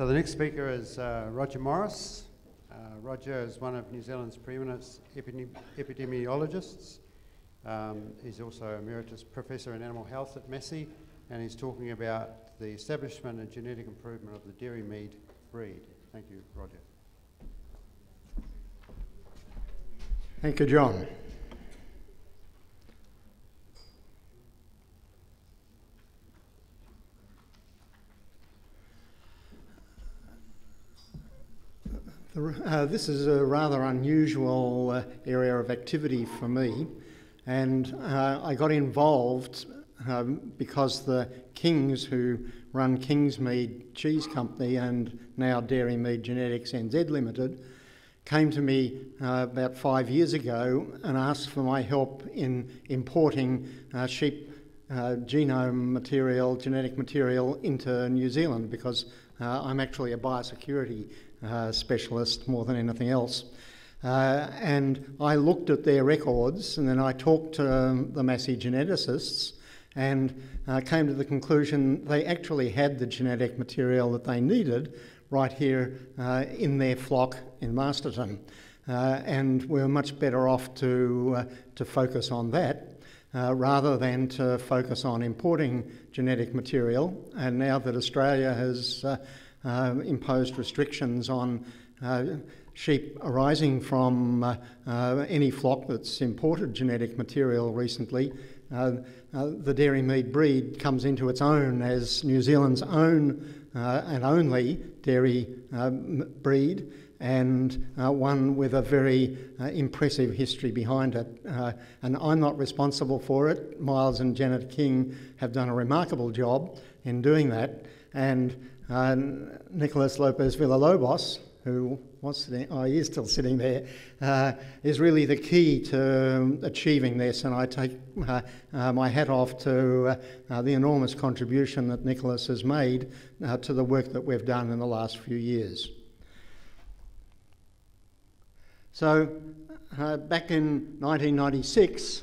So the next speaker is uh, Roger Morris. Uh, Roger is one of New Zealand's preeminent epidemi- epidemiologists. Um, he's also emeritus professor in animal health at Massey, and he's talking about the establishment and genetic improvement of the dairy mead breed. Thank you, Roger. Thank you, John. Uh, this is a rather unusual uh, area of activity for me, and uh, I got involved um, because the Kings, who run Kingsmead Cheese Company and now Dairy Mead Genetics NZ Limited, came to me uh, about five years ago and asked for my help in importing uh, sheep uh, genome material, genetic material into New Zealand because I'm actually a biosecurity uh, specialist more than anything else. Uh, and I looked at their records and then I talked to um, the Massey geneticists and uh, came to the conclusion they actually had the genetic material that they needed right here uh, in their flock in Masterton. Uh, and we were much better off to, uh, to focus on that rather than to focus on importing genetic material. And now that Australia has uh, imposed restrictions on uh, sheep arising from uh, uh, any flock that's imported genetic material recently, uh, the dairy mead breed comes into its own as New Zealand's own and only dairy breed and uh, one with a very uh, impressive history behind it. Uh, and I'm not responsible for it. Miles and Janet King have done a remarkable job in doing that. And uh, Nicolas Lopez Villalobos, who was sitting, oh, he is still sitting there, uh, is really the key to achieving this. And I take uh, uh, my hat off to uh, uh, the enormous contribution that Nicolas has made uh, to the work that we've done in the last few years. So, back in 1996,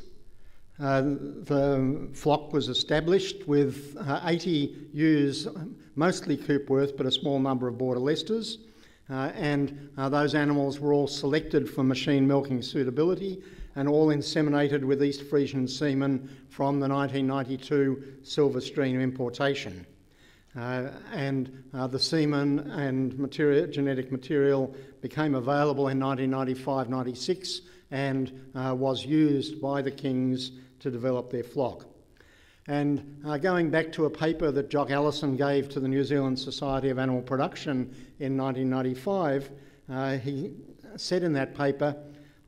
uh, the flock was established with uh, 80 ewes, mostly Coopworth, but a small number of Border Leicesters. Uh, and uh, those animals were all selected for machine milking suitability and all inseminated with East Frisian semen from the 1992 Silverstream importation. Uh, and uh, the semen and material, genetic material became available in 1995-96 and was used by the Kings to develop their flock. And uh, going back to a paper that Jock Allison gave to the New Zealand Society of Animal Production in 1995, uh, he said in that paper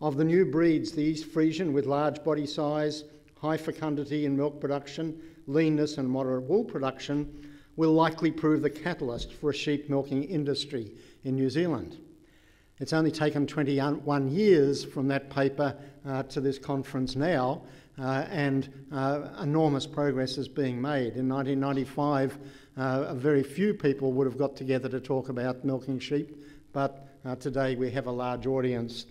of the new breeds, the East Frisian with large body size, high fecundity in milk production, leanness, and moderate wool production will likely prove the catalyst for a sheep milking industry in New Zealand. It's only taken 21 years from that paper uh, to this conference now, uh, and uh, enormous progress is being made. In 1995, uh, very few people would have got together to talk about milking sheep, but uh, today we have a large audience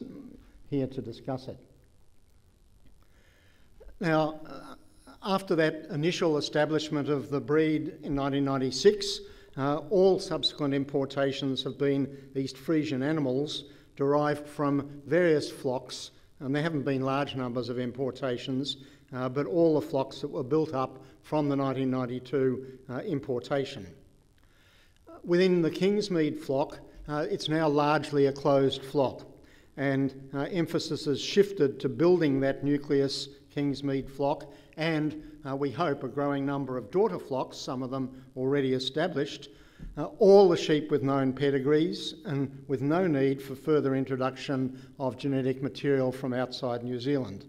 here to discuss it. Now, uh, after that initial establishment of the breed in 1996, uh, all subsequent importations have been East Frisian animals derived from various flocks and there haven't been large numbers of importations, uh, but all the flocks that were built up from the 1992 uh, importation. Within the Kingsmead flock, uh, it's now largely a closed flock, and uh, emphasis has shifted to building that nucleus Kingsmead flock and uh, we hope a growing number of daughter flocks, some of them already established, uh, all the sheep with known pedigrees and with no need for further introduction of genetic material from outside New Zealand.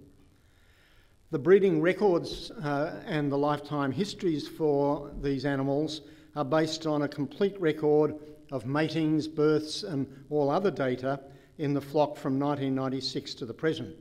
The breeding records uh, and the lifetime histories for these animals are based on a complete record of matings, births, and all other data in the flock from 1996 to the present.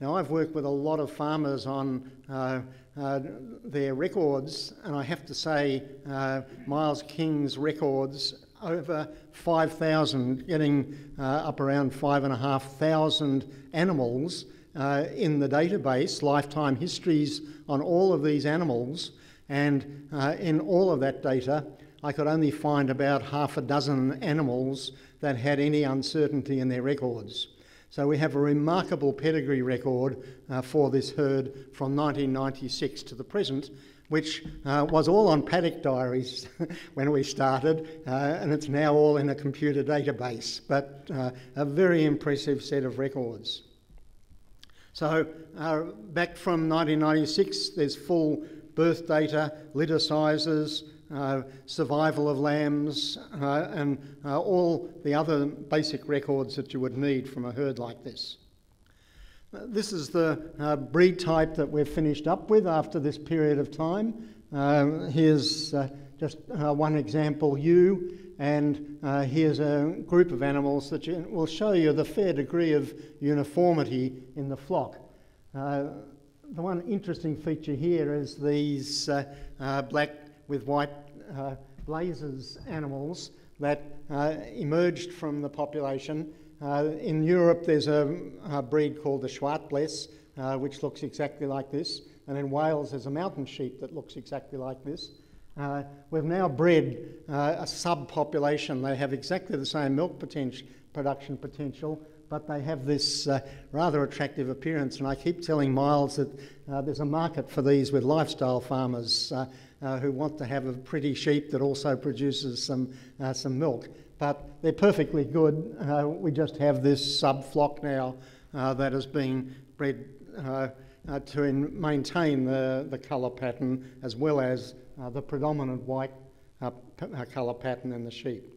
Now, I've worked with a lot of farmers on uh, uh, their records, and I have to say, uh, Miles King's records over 5,000, getting uh, up around 5,500 animals uh, in the database, lifetime histories on all of these animals, and uh, in all of that data, I could only find about half a dozen animals that had any uncertainty in their records. So we have a remarkable pedigree record uh, for this herd from 1996 to the present, which uh, was all on paddock diaries when we started, uh, and it's now all in a computer database, but uh, a very impressive set of records. So, uh, back from 1996, there's full birth data, litter sizes, survival of lambs, uh, and uh, all the other basic records that you would need from a herd like this. This is the uh, breed type that we've finished up with after this period of time. Here's uh, just one example ewe, and here's a group of animals that you, will show you the fair degree of uniformity in the flock. the one interesting feature here is these black with white uh, blazes animals that uh, emerged from the population. Uh, in Europe, there's a, a, breed called the Zwartbles, uh, which looks exactly like this. And in Wales, there's a mountain sheep that looks exactly like this. Uh, we've now bred a subpopulation. They have exactly the same milk potential, production potential, but they have this uh, rather attractive appearance. And I keep telling Miles that uh, there's a market for these with lifestyle farmers uh, uh, who want to have a pretty sheep that also produces some, uh, some milk. But they're perfectly good. Uh, we just have this sub flock now that has been bred to maintain the, the colour pattern as well as the predominant white colour pattern in the sheep.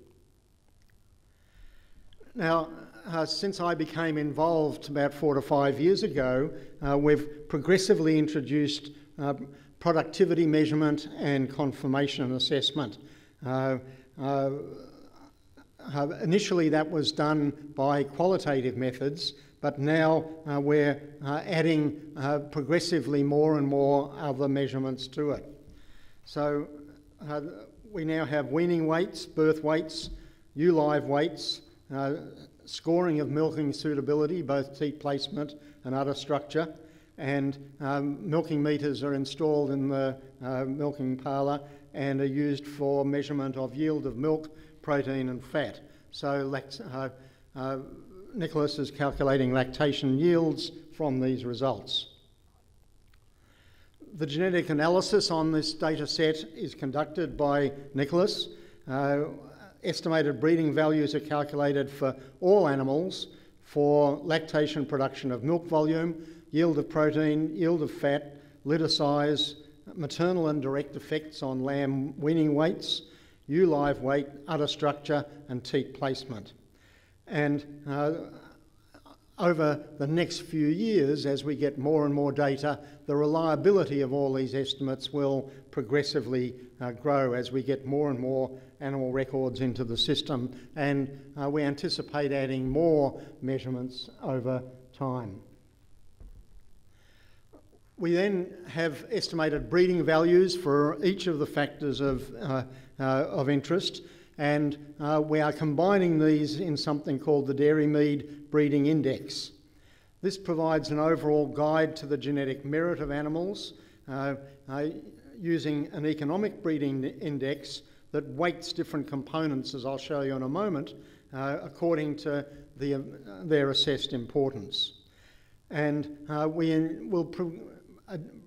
Now, uh, since I became involved about four to five years ago, uh, we've progressively introduced uh, productivity measurement and conformation assessment. Uh, uh, uh, initially, that was done by qualitative methods, but now we're adding progressively more and more other measurements to it. So we now have weaning weights, birth weights, ewe live weights, uh, scoring of milking suitability, both teat placement and udder structure, and um, milking meters are installed in the uh, milking parlour and are used for measurement of yield of milk, protein and fat. So uh, uh, Nicolas is calculating lactation yields from these results. The genetic analysis on this data set is conducted by Nicolas. Estimated breeding values are calculated for all animals for lactation production of milk volume, yield of protein, yield of fat, litter size, maternal and direct effects on lamb weaning weights, ewe live weight, udder structure, and teat placement. And uh, over the next few years, as we get more and more data, the reliability of all these estimates will progressively uh, grow as we get more and more animal records into the system, and uh, we anticipate adding more measurements over time. We then have estimated breeding values for each of the factors of, uh, uh, of interest, and uh, we are combining these in something called the Dairy Mead Breeding Index. This provides an overall guide to the genetic merit of animals uh, uh, using an economic breeding index that weights different components, as I'll show you in a moment, uh, according to the, their assessed importance. And we will pro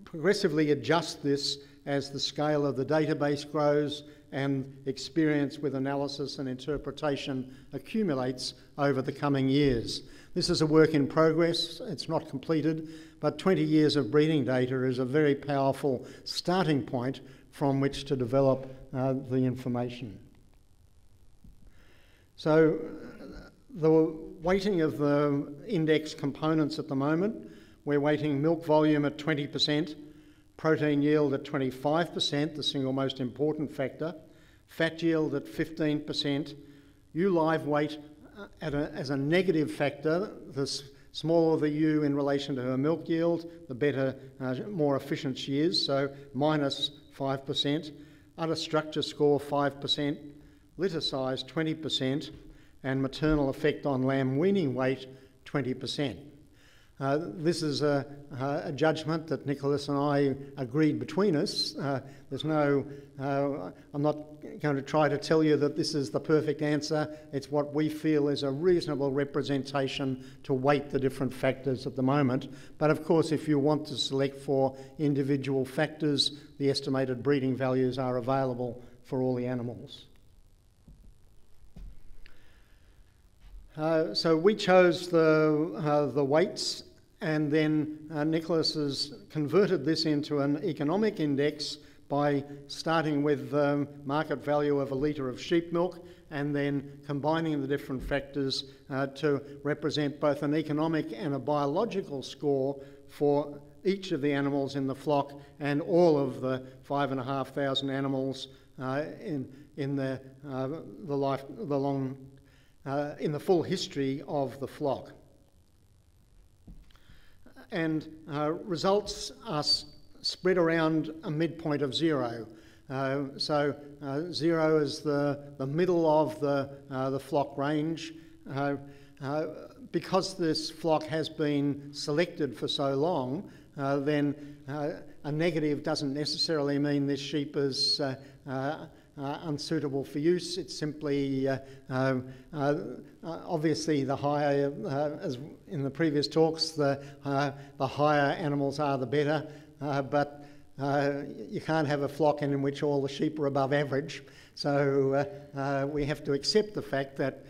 progressively adjust this as the scale of the database grows and experience with analysis and interpretation accumulates over the coming years. This is a work in progress, it's not completed, but 20 years of breeding data is a very powerful starting point from which to develop uh, the information. So, the weighting of the index components at the moment we're weighting milk volume at 20%, protein yield at 25%, the single most important factor, fat yield at 15%, ewe live weight uh, a, as a negative factor, the smaller the ewe in relation to her milk yield, the better, uh, more efficient she is, so minus 5%, udder structure score 5%, litter size 20%, and maternal effect on lamb weaning weight 20%. Uh, this is a, a, judgment that Nicolas and I agreed between us. Uh, there's no, uh, I'm not going to try to tell you that this is the perfect answer. It's what we feel is a reasonable representation to weight the different factors at the moment. But of course, if you want to select for individual factors, the estimated breeding values are available for all the animals. Uh, so we chose the, uh, the weights and then uh, Nicolas has converted this into an economic index by starting with the um, market value of a litre of sheep milk and then combining the different factors uh, to represent both an economic and a biological score for each of the animals in the flock and all of the five and a half thousand animals uh, in, in the, uh, the, life, the long, uh, in the full history of the flock and uh, results are spread around a midpoint of zero. Uh, so uh, zero is the, the middle of the, uh, the flock range. Uh, because this flock has been selected for so long, then a negative doesn't necessarily mean this sheep is unsuitable for use. It's simply, uh, uh, uh obviously, the higher, uh, as in the previous talks, the, uh, the higher animals are, the better. but you can't have a flock in which all the sheep are above average. So we have to accept the fact that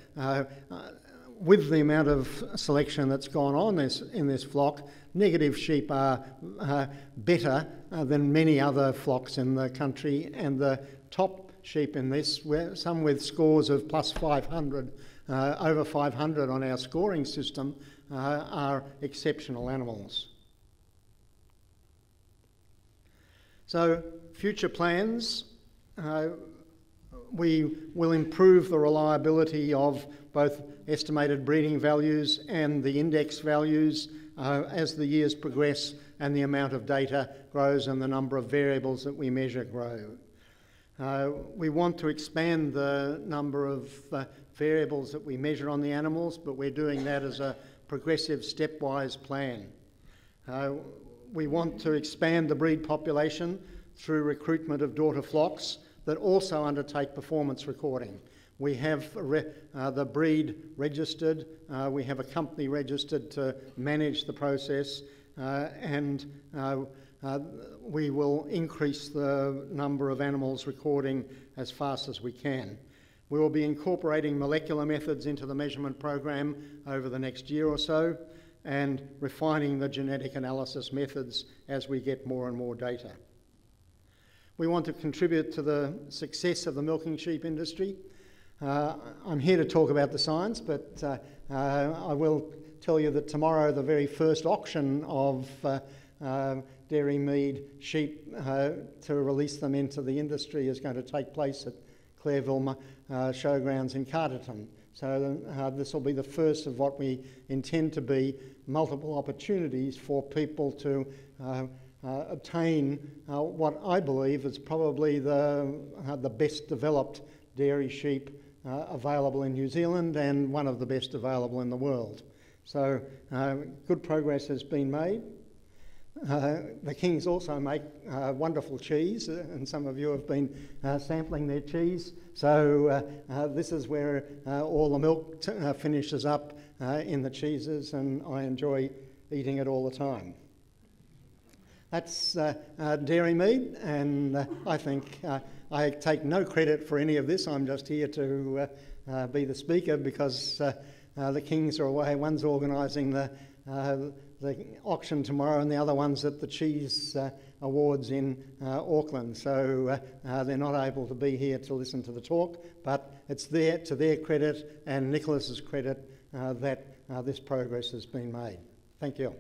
with the amount of selection that's gone on this, in this flock, negative sheep are uh, better uh, than many other flocks in the country, and the top sheep in this, some with scores of plus 500, uh, over 500 on our scoring system, uh, are exceptional animals. So, future plans. Uh, we will improve the reliability of both estimated breeding values and the index values uh, as the years progress and the amount of data grows and the number of variables that we measure grow. Uh, we want to expand the number of uh, variables that we measure on the animals, but we're doing that as a progressive stepwise plan. Uh, we want to expand the breed population through recruitment of daughter flocks that also undertake performance recording. We have uh, the breed registered, uh, we have a company registered to manage the process, uh, and uh, we will increase the number of animals recording as fast as we can. We will be incorporating molecular methods into the measurement program over the next year or so and refining the genetic analysis methods as we get more and more data. We want to contribute to the success of the milking sheep industry. Uh, I'm here to talk about the science, but uh, uh, I will tell you that tomorrow the very first auction of uh, dairy mead sheep uh, to release them into the industry is going to take place at Clareville uh, Showgrounds in Carterton. So uh, this will be the first of what we intend to be multiple opportunities for people to uh, uh, obtain uh, what I believe is probably the, the best developed dairy sheep available in New Zealand and one of the best available in the world. So good progress has been made. Uh, the Kings also make uh, wonderful cheese, uh, and some of you have been uh, sampling their cheese. So, uh, uh, this is where all the milk finishes up in the cheeses, and I enjoy eating it all the time. That's dairy mead, and I think I take no credit for any of this. I'm just here to be the speaker because the Kings are away. One's organising the the auction tomorrow, and the other one's at the Cheese uh, Awards in uh, Auckland. So uh, uh, they're not able to be here to listen to the talk, but it's there to their credit and Nicolas's credit uh, that uh, this progress has been made. Thank you.